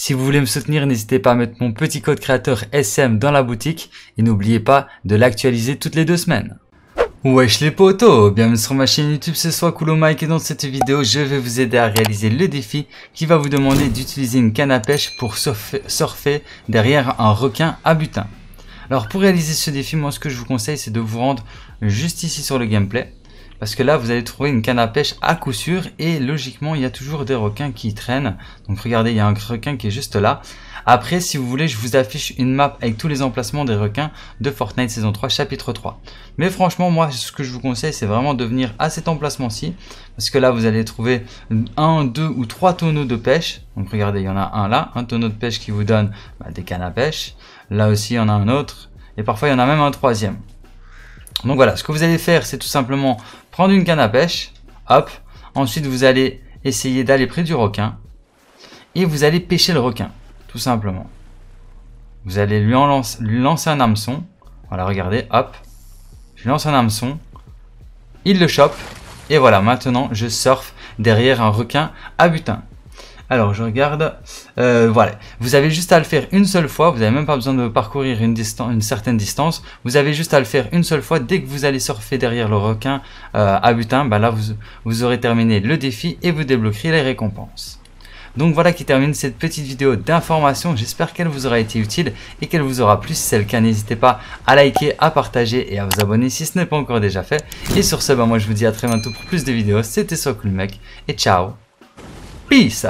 Si vous voulez me soutenir, n'hésitez pas à mettre mon petit code créateur SM dans la boutique et n'oubliez pas de l'actualiser toutes les deux semaines. Wesh les potos, bienvenue sur ma chaîne YouTube, ce soir Coolo Mike et dans cette vidéo je vais vous aider à réaliser le défi qui va vous demander d'utiliser une canne à pêche pour surfer, derrière un requin à butin. Alors pour réaliser ce défi, moi ce que je vous conseille c'est de vous rendre juste ici sur le gameplay. Parce que là, vous allez trouver une canne à pêche à coup sûr et logiquement, il y a toujours des requins qui traînent. Donc regardez, il y a un requin qui est juste là. Après, si vous voulez, je vous affiche une map avec tous les emplacements des requins de Fortnite saison 3, chapitre 3. Mais franchement, moi, ce que je vous conseille, c'est vraiment de venir à cet emplacement-ci. Parce que là, vous allez trouver un, deux ou trois tonneaux de pêche. Donc regardez, il y en a un là, un tonneau de pêche qui vous donne bah, des cannes à pêche. Là aussi, il y en a un autre. Et parfois, il y en a même un troisième. Donc voilà, ce que vous allez faire, c'est tout simplement prendre une canne à pêche, hop, ensuite vous allez essayer d'aller près du requin, et vous allez pêcher le requin, tout simplement. Vous allez lui, en lui lancer un hameçon, voilà, regardez, hop, je lance un hameçon, il le chope, et voilà, maintenant je surfe derrière un requin à butin. Alors, je regarde. Euh, voilà. Vous avez juste à le faire une seule fois. Vous n'avez même pas besoin de parcourir une, certaine distance. Vous avez juste à le faire une seule fois. Dès que vous allez surfer derrière le requin euh, à butin, bah là, vous, aurez terminé le défi et vous débloquerez les récompenses. Donc voilà qui termine cette petite vidéo d'information. J'espère qu'elle vous aura été utile et qu'elle vous aura plu. Si c'est le cas, n'hésitez pas à liker, à partager et à vous abonner si ce n'est pas encore déjà fait. Et sur ce, bah moi je vous dis à très bientôt pour plus de vidéos. C'était Cool Mec et ciao. Peace